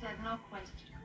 We said no questions.